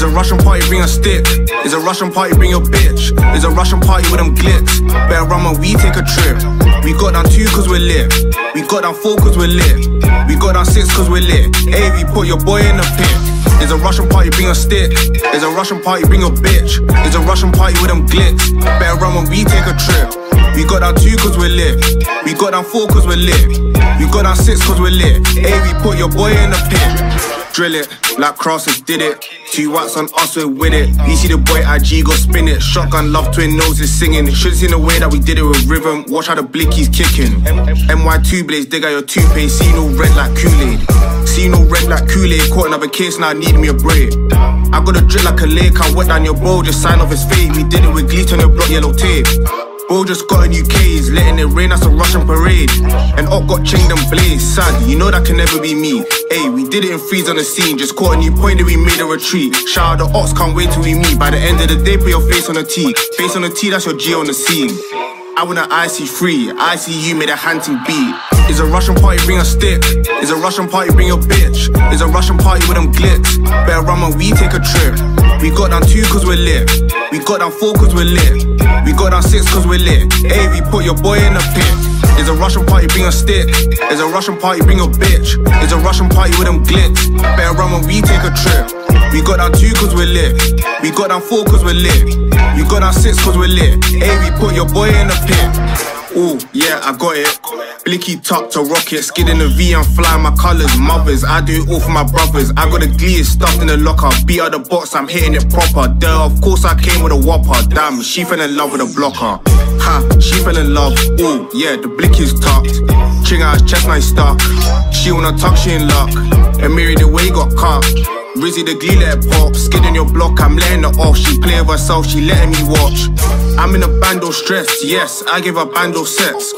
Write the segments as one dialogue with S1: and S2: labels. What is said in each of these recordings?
S1: It's a Russian party, bring a stick. It's a Russian party, bring your bitch. It's a Russian party with them glitz. Better run when we take a trip. We got down two cause we're lit. We got down four cause we're lit. We got down six cause we're lit. Hey, we put your boy in the pit. It's a Russian party, bring a stick. It's a Russian party, bring your bitch. It's a Russian party with them glitz. Better run when we take a trip. We got down two cause we're lit. We got down four cause we're lit. We got down six cause we're lit. Hey, we put your boy in the pit. Drill it, like Crosses did it. Two watts on us, we're with it. You see the boy IG go spin it. Shotgun love, twin noses singing. Should've seen the way that we did it with rhythm. Watch how the blickies kicking. MY2 blades, dig out your toothpaste. See no red like Kool-Aid. See no red like Kool-Aid. Caught another case, now I need me a break. I got a drill like a lake. I wet down your bro, just sign off his fate. We did it with gleat on block, yellow tape. Bro just got a new case, letting it rain, that's a Russian parade. And Op got chained and blazed, sad, you know that can never be me. Hey, we did it in freeze on the scene, just caught a new point and we made a retreat. Shout out the Ox, can't wait till we meet. By the end of the day, put your face on the T. Face on the T, that's your G on the scene. I wanna IC free, ICU made a hunting beat. Is a Russian party, bring a stick. Is a Russian party, bring your bitch. Is a Russian party with them glitz. Better run when we take a trip. We got down two cause we're lit. We got down four cause we're lit. We got down six cause we're lit. Hey, we put your boy in the pit. Bring a stick. It's a Russian party, bring a bitch. It's a Russian party with them glitz. Better run when we take a trip. We got down two cause we're lit. We got down four cause we're lit. We got down six cause we're lit. Hey, we put your boy in the pit. Ooh, yeah, I got it. Blicky top to rocket, skid in the V and fly my colors. Mothers, I do it all for my brothers. I got the glee stuffed in the locker. Beat out the box, I'm hitting it proper. Duh, of course I came with a whopper. Damn, she fell in love with a blocker. Ha, she fell in love. Ooh, yeah, the blicky's tucked. Ching out his chest, nice stuck. She wanna talk, she in luck. And Mary the way he got cut. Rizzy the glee let pop. Skid in your block, I'm letting her off. She play with herself, she letting me watch. I'm in a bando stress, yes, I give her bando sets.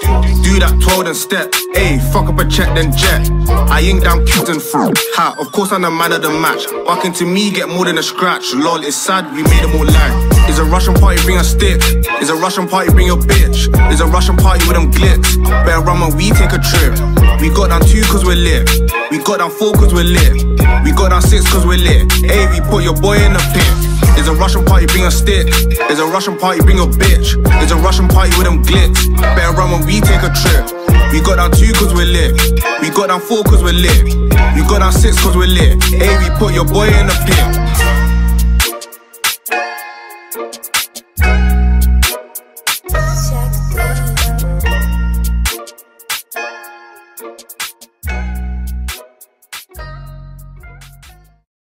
S1: Do that 12 and step, ayy, fuck up a check then jet. I ain't down kids and fruit. Ha, of course I'm the man of the match. Walking to me, get more than a scratch. Lol, it's sad, we made them all lag. Is a Russian party, bring a stick. Is a Russian party, bring your bitch. Is a Russian party with them glitz. Better run when we take a trip. We got down two cause we're lit. We got down four cause we're lit. We got down six cause we're lit. Ayy, we put your boy in the pit. It's a Russian party, bring a stick. It's a Russian party, bring a bitch. It's a Russian party with them glitz. Better run when we take a trip. We got down two cause we're lit. We got down four cause we're lit. We got down six cause we're lit. Hey, we put your boy in the pit.